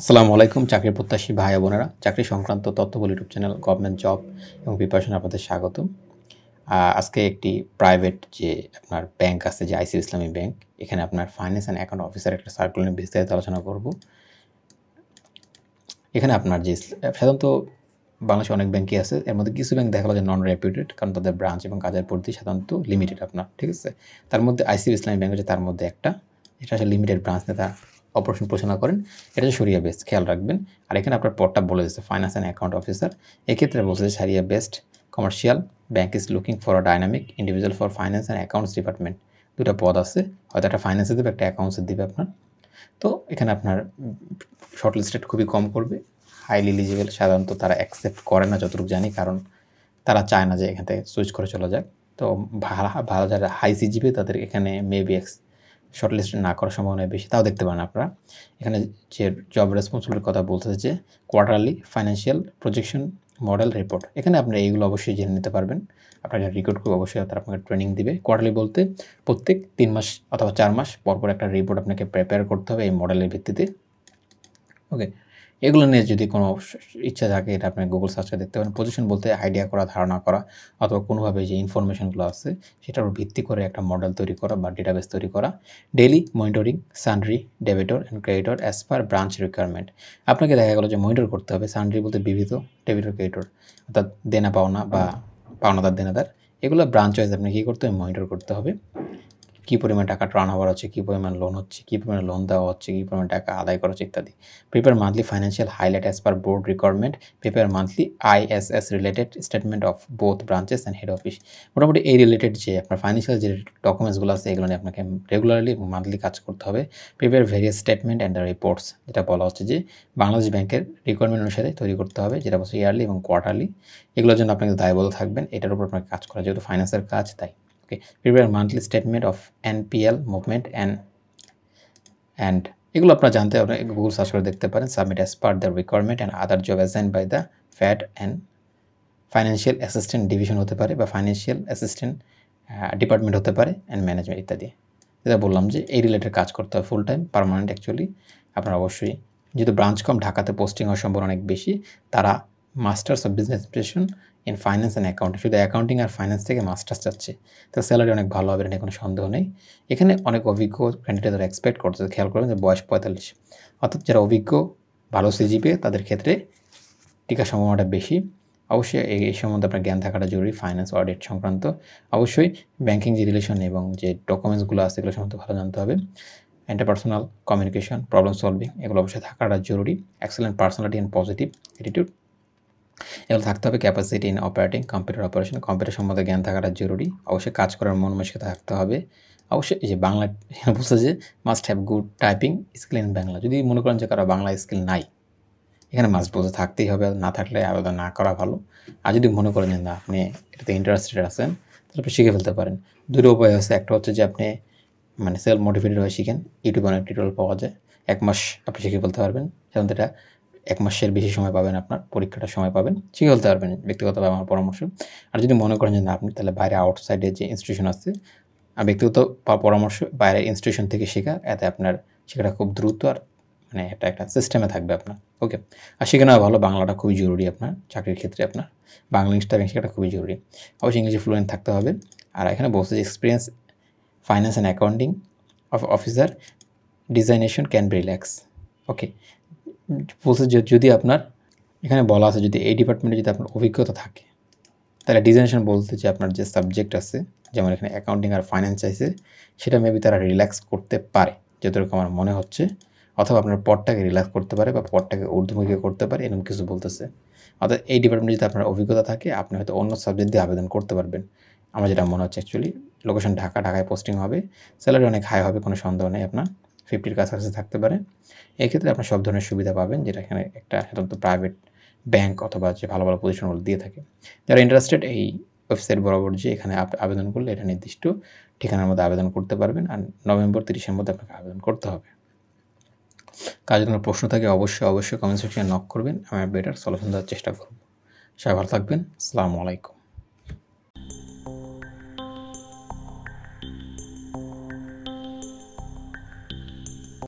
আসসালামু আলাইকুম, চাকরি প্রত্যাশী ভাই বোনেরা। চাকরি সংক্রান্ত তথ্যবল ইউটিউব চ্যানেল গভর্নমেন্ট জব এবং প্রিপারেশন আপনাদের স্বাগত আজকে একটি প্রাইভেট যে আপনার ব্যাংক আছে, যে আইসি ইসলামী ব্যাংক এখানে আপনার ফাইন্যান্স অ্যান্ড অ্যাকাউন্ট অফিসার একটা সার্কুল নিয়ে বিস্তারিত আলোচনা করব। এখানে আপনার যে সাধারণত বাংলাদেশে অনেক ব্যাংকই আছে। এর মধ্যে কিছু ব্যাংক দেখা গেলো যে নন রেপুটেড কারণ তাদের ব্রাঞ্চ এবং কাজের পরিধি সাধারণত লিমিটেড আপনার, ঠিক আছে? তার মধ্যে আইসি ইসলামী ব্যাংক হচ্ছে তার মধ্যে একটা। এটা আসলে লিমিটেড ব্রাঞ্চ নেতা অপারেশন পরিচালনা করেন, এটা হচ্ছে সরিয়া বেস্ট খেয়াল রাখবেন। আর এখানে আপনার পদটা বলে দিচ্ছে ফাইন্যান্স অ্যান্ড অ্যাকাউন্ট অফিসার এক্ষেত্রে বলছে যে সারিয়া best commercial bank is looking for a dynamic individual for finance and accounts department দুটো পদ আছে, হয়তো একটা ফাইন্যান্সে দেবে, একটা অ্যাকাউন্টসে দেবে আপনার। তো এখানে আপনার শর্ট লিস্টেড খুবই কম করবে। হাইলি এলিজিবল সাধারণত তারা অ্যাকসেপ্ট করে না, যতটুকু জানি, কারণ তারা চায় না যে এখান থেকে সুইচ করে চলে যায় তো ভালো ভালো যারা হাই সিজিপি তাদের এখানে মেবি এক্স শর্ট লিস্ট না করার সম্ভাবনা বেশি, তাও দেখতে পারেন আপনারা। এখানে যে জব রেসপন্সিবিলিটির কথা বলতেছে যে quarterly financial projection model report এখানে আপনি এইগুলো অবশ্যই জেনে নিতে পারবেন। আপনারা রিক্রুট করে অবশ্যই তারা আপনাকে ট্রেনিং দিবে। কোয়ার্টারলি বলতে প্রত্যেক তিন মাস অথবা চার মাস পরপর একটা রিপোর্ট আপনাকে প্রিপেয়ার করতে হবে এই মডেলের ভিত্তিতে। ওকে এগুলো নিয়ে যদি কোনো ইচ্ছা থাকে এটা আপনি গুগল সার্চ দেখতে পারেন। পজিশন বলতে আইডিয়া করা ধারণা করা অথবা কোনোভাবে যে ইনফরমেশনগুলো আছে সেটার উপর ভিত্তি করে একটা মডেল তৈরি করা বা ডেটাবেস তৈরি করা। Daily monitoring sundry debtor and creditor as per branch requirement আপনাকে দেখা গেলো যে মনিটর করতে হবে। সানড্রি বলতে বিবিধ ডেবিটর ক্রেডিটর অর্থাৎ দেনা পাওনা বা পাওনাদার দেনাদার। এগুলো ব্রাঞ্চ ওয়াইজ আপনি কী করতে হবে? মনিটর করতে হবে। কী পরিমাণ টাকা ট্রান ওভার হচ্ছে কী পরিমাণ লোন হচ্ছে, কী পরিমাণ লোন দেওয়া হচ্ছে, কী পরিমাণ টাকা আদায় করা হচ্ছে ইত্যাদি। Prepare monthly financial highlight as per board requirement prepare monthly ISS related statement of both branches and head office মোটামুটি এই রিলেটেড যে আপনার ফাইন্যান্সিয়াল যে ডকুমেন্টসগুলো আছে, এগুলো নিয়ে আপনাকে রেগুলারলি এবং মান্থলি কাজ করতে হবে। Prepare various statement and reports যেটা বলা হচ্ছে যে বাংলাদেশ ব্যাংকের রিকোয়ারমেন্ট অনুসারে তৈরি করতে হবে, যেটা বলছে ইয়ারলি এবং কোয়ার্টারলি এগুলোর জন্য আপনাকে দায়বদ্ধ থাকবেন, এটার উপর আপনাকে কাজ করা যেহেতু ফাইন্যান্সের কাজ, তাই। Okay prepare monthly statement of NPL movement and and এগুলো আপনারা জানতে আপনি গুগল সার্চ করে দেখতে পারেন submit as per the requirement and other job assign by the fat and financial assistant division হতে পারে বা ফাইন্যান্সিয়াল অ্যাসিস্ট্যান্ট ডিপার্টমেন্ট হতে পারে অ্যান্ড ম্যানেজমেন্ট ইত্যাদি। যেটা বললাম যে এই রিলেটেড কাজ করতে হয় ফুল টাইম পারমানেন্ট অ্যাকচুয়ালি আপনারা অবশ্যই, যেহেতু ব্রাঞ্চ কম, ঢাকাতে পোস্টিং হওয়ার সম্ভাবনা অনেক বেশি, তারা masters of business administration in finance and accounting শুধু অ্যাকাউন্টিং আর ফাইন্যান্স থেকে মাস্টার্স চাচ্ছে তার স্যালারি অনেক ভালো হবে, এটা কোনো সন্দেহ নেই। এখানে অনেক অভিজ্ঞ ক্যান্ডিডেট তারা এক্সপেক্ট করছে খেয়াল করবেন যে বয়স পঁয়তাল্লিশ। অর্থাৎ যারা অভিজ্ঞ, ভালো সিজিপিএ তাদের ক্ষেত্রে টিকার সম্ভাবনাটা বেশি। অবশ্যই এই এই সম্বন্ধে আপনার জ্ঞান থাকাটা জরুরি ফাইন্যান্স অডিট সংক্রান্ত। অবশ্যই ব্যাংকিং যে রিলেশন এবং যে ডকুমেন্টসগুলো আছে, এগুলো সম্বন্ধে ভালো জানতে হবে। ইন্টারপার্সোনাল কমিউনিকেশন প্রবলেম সলভিং এগুলো অবশ্যই থাকাটা জরুরি। Excellent personality and positive attitude এগুলো থাকতে হবে capacity in operating computer operation computer সম্বন্ধে জ্ঞান থাকাটা জরুরি। অবশ্যই কাজ করার মন মানসিকতা থাকতে হবে। অবশ্যই এই যে বাংলা বলছে যে must have good typing skill in Bangla যদি মনে করেন যে কারও বাংলা স্কিল নাই, এখানে মাস্ট বলতে থাকতেই হবে, না থাকলে আবেদন না করা ভালো। আর যদি মনে করেন যে না, আপনি এটাতে ইন্টারেস্টেড আছেন, তাহলে আপনি শিখে ফেলতে পারেন। দুটো উপায় আছে। একটা হচ্ছে যে আপনি মানে সেলফ মোটিভেটেড হয়ে শিখেন। ইউটিউবে অনেক টিউটোরিয়াল পাওয়া যায়। এক মাস আপনি শিখে ফেলতে পারবেন। যেমন এটা এক মাসের বেশি সময় পাবেন আপনার, পরীক্ষাটা সময় পাবেন। শিখে ফেলতে পারবেন ব্যক্তিগতভাবে আমার পরামর্শ। আর যদি মনে করেন যে না, আপনি তাহলে বাইরে আউটসাইডে যে ইনস্টিটিউশন আছে আর ব্যক্তিগত পরামর্শ বাইরের ইনস্টিটিউশন থেকে শেখা, এতে আপনার শেখাটা খুব দ্রুত আর মানে এটা একটা সিস্টেমে থাকবে আপনার। ওকে আর শিখে নেওয়া ভালো, বাংলাটা খুবই জরুরি আপনার, চাকরির ক্ষেত্রে আপনার। বাংলা ইংলিশ টাইপিং শেখাটা খুবই জরুরি। অবশ্যই ইংলিশে ফ্লুয়েন্ট থাকতে হবে। আর এখানে বলছে যে experience finance and accounting of officer designation can be relax okay বলছে যদি আপনার এখানে বলা আছে যদি এই ডিপার্টমেন্টে যদি আপনার অভিজ্ঞতা থাকে, তাহলে ডিজাইনেশন বলতে যে আপনার যে সাবজেক্ট আছে, যেমন এখানে অ্যাকাউন্টিং আর ফাইন্যান্স চাইছে সেটা মেবি তারা রিল্যাক্স করতে পারে, যতটুকু আমার মনে হচ্ছে, অথবা আপনার পটটাকে রিল্যাক্স করতে পারে বা পটটাকে ঊর্ধ্বমুখী করতে পারে, এরকম কিছু বলতেছে। অর্থাৎ এই ডিপার্টমেন্টে যদি আপনার অভিজ্ঞতা থাকে, আপনি হয়তো অন্য সাবজেক্ট দিয়ে আবেদন করতে পারবেন। আমার যেটা মনে হচ্ছে অ্যাকচুয়ালি লোকেশন ঢাকা, ঢাকায় পোস্টিং হবে স্যালারি অনেক হাই হবে, কোনো সন্দেহ নেই আপনার। ফিফটির কাছাকাছি থাকতে পারে। এক্ষেত্রে আপনার সব ধরনের সুবিধা পাবেন, যেটা এখানে একটা সাধারণত প্রাইভেট ব্যাংক অথবা যে ভালো ভালো পজিশনগুলো দিয়ে থাকে। যারা ইন্টারেস্টেড এই ওয়েবসাইট বরাবর যে এখানে আবেদন করলে এটা নির্দিষ্ট ঠিকানার মধ্যে আবেদন করতে পারবেন আর নভেম্বর তিরিশের মধ্যে আপনাকে আবেদন করতে হবে। কাজের কোনো প্রশ্ন থাকে অবশ্যই অবশ্যই কমেন্ট সেকশনে নক করবেন, আমি বেটার সলিউশন দেওয়ার চেষ্টা করব। সবাই ভালো থাকবেন, আসসালামু আলাইকুম।